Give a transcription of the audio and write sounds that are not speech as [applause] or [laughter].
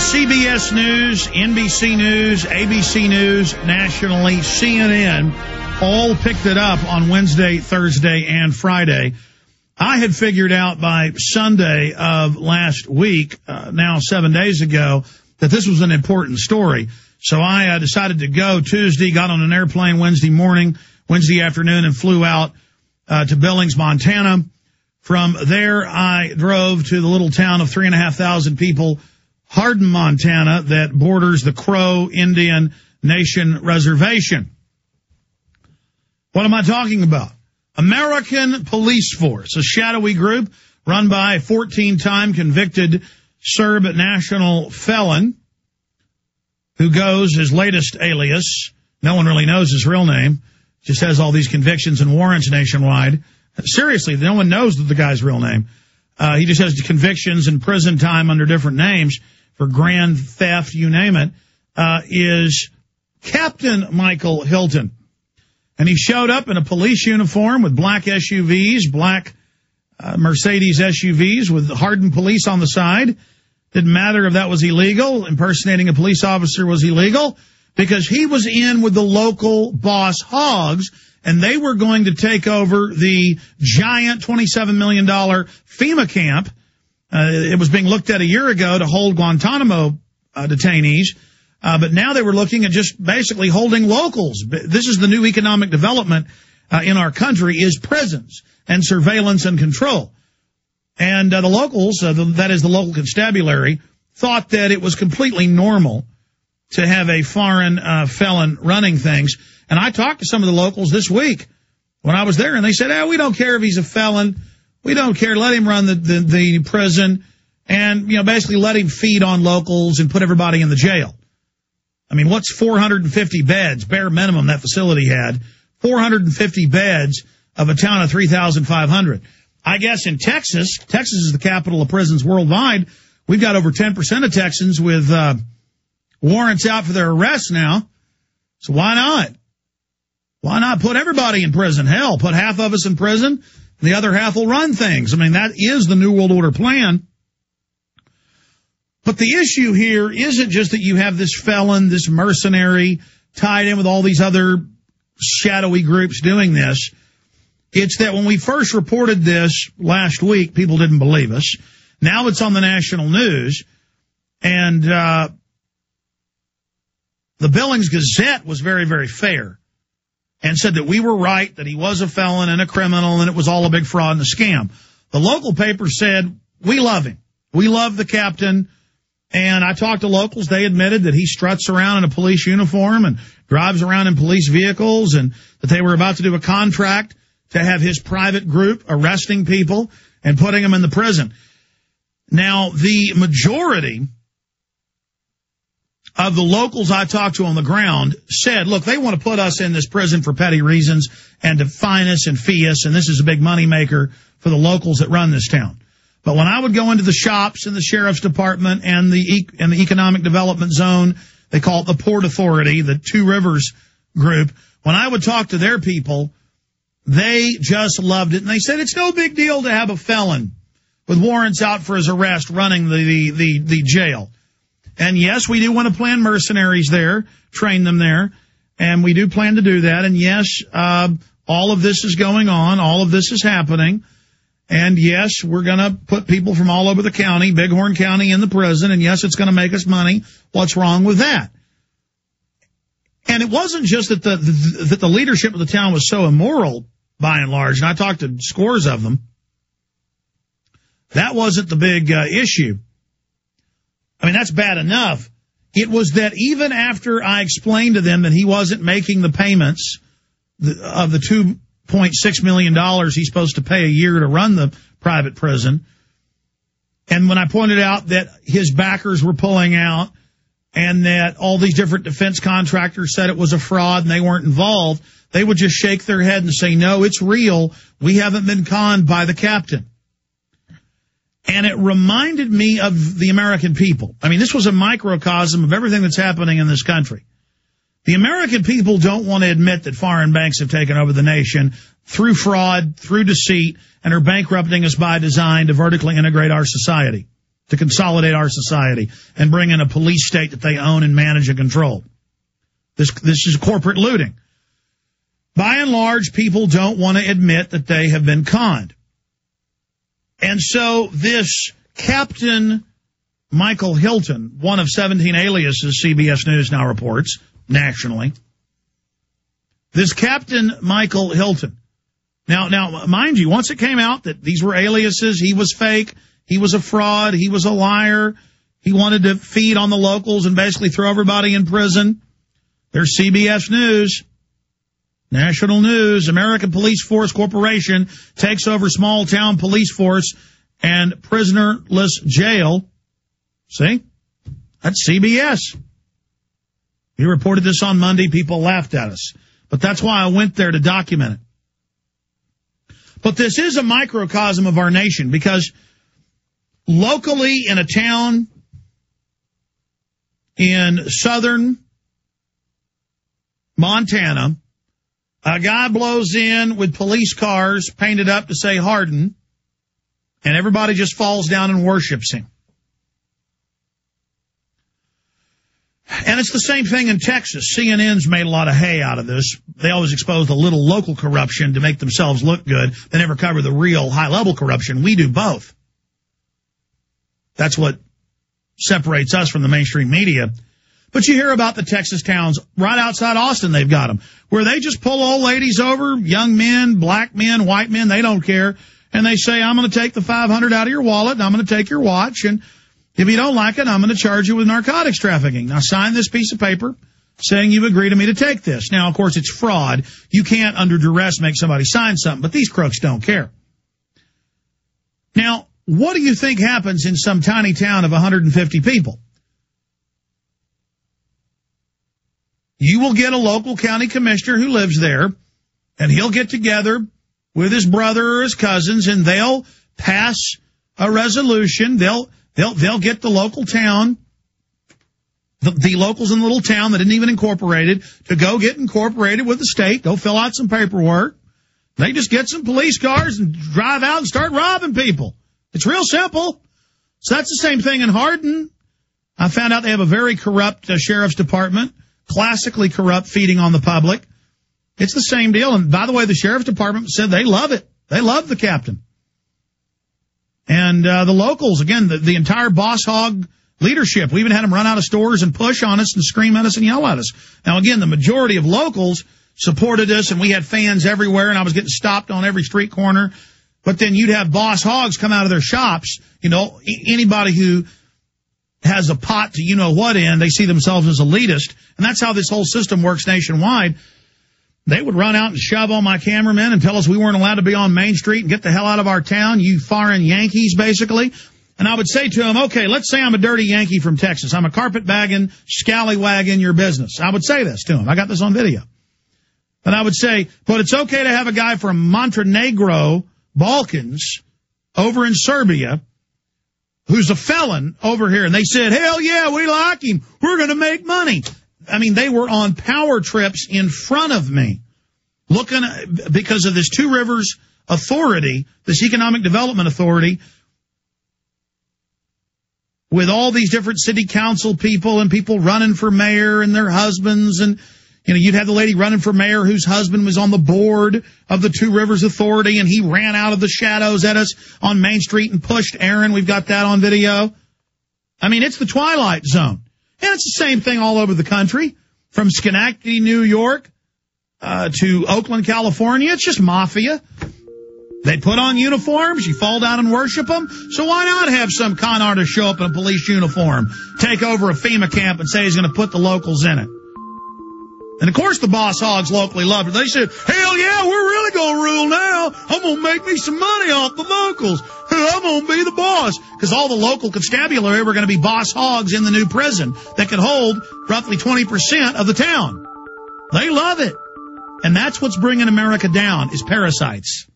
CBS News, NBC News, ABC News, nationally, CNN all picked it up on Wednesday, Thursday, and Friday. I had figured out by Sunday of last week, uh, now seven days ago, that this was an important story. So I uh, decided to go Tuesday, got on an airplane Wednesday morning, Wednesday afternoon, and flew out uh, to Billings, Montana. From there, I drove to the little town of three and a half thousand people, Hardin, Montana, that borders the Crow Indian Nation Reservation. What am I talking about? American Police Force, a shadowy group run by a 14-time convicted Serb national felon who goes his latest alias. No one really knows his real name. Just has all these convictions and warrants nationwide. Seriously, no one knows the guy's real name. Uh, he just has convictions and prison time under different names for grand theft, you name it, uh, is Captain Michael Hilton. And he showed up in a police uniform with black SUVs, black uh, Mercedes SUVs with Hardin police on the side. Didn't matter if that was illegal. Impersonating a police officer was illegal because he was in with the local boss hogs and they were going to take over the giant $27 million FEMA camp. Uh, it was being looked at a year ago to hold Guantanamo uh, detainees. Uh, but now they were looking at just basically holding locals. This is the new economic development uh, in our country is prisons and surveillance and control. And uh, the locals, uh, the, that is the local constabulary, thought that it was completely normal to have a foreign felon running things. And I talked to some of the locals this week when I was there, and they said, "Eh, we don't care if he's a felon. We don't care. Let him run the, the, the prison, and you know, basically let him feed on locals and put everybody in the jail." I mean, what's 450 beds, bare minimum that facility had, 450 beds of a town of 3,500. I guess in Texas, Texas is the capital of prisons worldwide. We've got over 10% of Texans with uh, warrants out for their arrest now. So why not? Why not put everybody in prison? Hell, put half of us in prison. The other half will run things. I mean, that is the New World Order plan. But the issue here isn't just that you have this felon, this mercenary tied in with all these other shadowy groups doing this. It's that when we first reported this last week, people didn't believe us. Now it's on the national news. And uh, the Billings Gazette was very, very fair and said that we were right, that he was a felon and a criminal, and it was all a big fraud and a scam. The local paper said, we love him. We love the captain. And I talked to locals. They admitted that he struts around in a police uniform and drives around in police vehicles and that they were about to do a contract to have his private group arresting people and putting them in the prison. Now, the majority of the locals I talked to on the ground said, look, they want to put us in this prison for petty reasons and to fine us and fee us, and this is a big moneymaker for the locals that run this town. But when I would go into the shops in the sheriff's department and the and the economic development zone, they call it the Port Authority, the Two Rivers group, when I would talk to their people, they just loved it. And they said it's no big deal to have a felon with warrants out for his arrest running the, the, the, the jail. And yes, we do want to plan mercenaries there, train them there. And we do plan to do that. And yes, uh, all of this is going on. All of this is happening. And yes, we're going to put people from all over the county, Bighorn County, in the prison. And yes, it's going to make us money. What's wrong with that? And it wasn't just that the, the, that the leadership of the town was so immoral, by and large. And I talked to scores of them. That wasn't the big uh, issue. I mean, that's bad enough. It was that even after I explained to them that he wasn't making the payments of the two $1.6 million he's supposed to pay a year to run the private prison. And when I pointed out that his backers were pulling out and that all these different defense contractors said it was a fraud and they weren't involved, they would just shake their head and say, no, it's real. We haven't been conned by the captain. And it reminded me of the American people. I mean, this was a microcosm of everything that's happening in this country. The American people don't want to admit that foreign banks have taken over the nation through fraud, through deceit, and are bankrupting us by design to vertically integrate our society. to consolidate our society and bring in a police state that they own and manage and control. This, this is corporate looting. By and large, people don't want to admit that they have been conned. And so this Captain Michael Hilton, one of 17 aliases CBS News now reports nationally, this Captain Michael Hilton. Now, now, mind you, once it came out that these were aliases, he was fake, he was a fraud, he was a liar, he wanted to feed on the locals and basically throw everybody in prison. There's CBS News. National news, American Police Force Corporation takes over small town police force and prisonerless jail. See? That's CBS. We reported this on Monday. People laughed at us. But that's why I went there to document it. But this is a microcosm of our nation because locally in a town in southern Montana, a guy blows in with police cars painted up to say Hardin, and everybody just falls down and worships him. And it's the same thing in Texas. CNN's made a lot of hay out of this. They always expose the little local corruption to make themselves look good. They never cover the real high level corruption. We do both. That's what separates us from the mainstream media. But you hear about the Texas towns right outside Austin, they've got them, where they just pull old ladies over, young men, black men, white men, they don't care. And they say, I'm going to take the 500 out of your wallet and I'm going to take your watch and if you don't like it, I'm going to charge you with narcotics trafficking. Now sign this piece of paper saying you agree to me to take this. Now, of course, it's fraud. You can't under duress make somebody sign something, but these crooks don't care. Now, what do you think happens in some tiny town of 150 people? You will get a local county commissioner who lives there, and he'll get together with his brother or his cousins, and they'll pass a resolution. They'll They'll, they'll get the local town, the, the locals in the little town that didn't even incorporated to go get incorporated with the state. They'll fill out some paperwork. They just get some police cars and drive out and start robbing people. It's real simple. So that's the same thing in Hardin. I found out they have a very corrupt uh, sheriff's department, classically corrupt, feeding on the public. It's the same deal. And by the way, the sheriff's department said they love it. They love the captain. And uh, the locals, again, the, the entire boss hog leadership. We even had them run out of stores and push on us and scream at us and yell at us. Now, again, the majority of locals supported us, and we had fans everywhere, and I was getting stopped on every street corner. But then you'd have boss hogs come out of their shops. You know, anybody who has a pot to you know what in, they see themselves as elitist. And that's how this whole system works nationwide. They would run out and shove on my cameramen and tell us we weren't allowed to be on Main Street and get the hell out of our town, you foreign Yankees, basically. And I would say to them, okay, let's say I'm a dirty Yankee from Texas. I'm a carpetbagging, scallywag in your business. I would say this to them. I got this on video. And I would say, but it's okay to have a guy from Montenegro, Balkans, over in Serbia, who's a felon over here. And they said, hell yeah, we like him. We're going to make money. I mean, they were on power trips in front of me, looking at, because of this Two Rivers Authority, this Economic Development Authority, with all these different city council people and people running for mayor and their husbands and you know, you'd have the lady running for mayor whose husband was on the board of the Two Rivers Authority and he ran out of the shadows at us on Main Street and pushed Aaron. We've got that on video. I mean, it's the twilight zone. And it's the same thing all over the country, from Schenectady, New York, uh, to Oakland, California. It's just mafia. They put on uniforms, you fall down and worship them. So why not have some con artist show up in a police uniform, take over a FEMA camp and say he's going to put the locals in it? And of course the boss hogs locally loved it. They said, hell yeah, we're really going to rule now. I'm going to make me some money off the locals. [laughs] I'm going to be the boss. Because all the local constabulary were going to be boss hogs in the new prison that could hold roughly 20% of the town. They love it. And that's what's bringing America down is parasites.